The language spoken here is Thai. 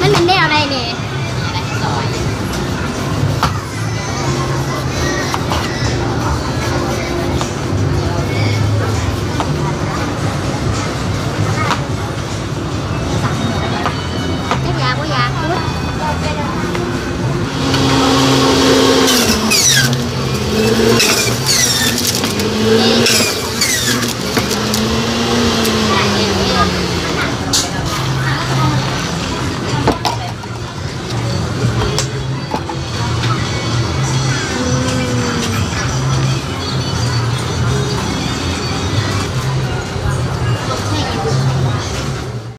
มันเป็นแนวอะไรเนี่ย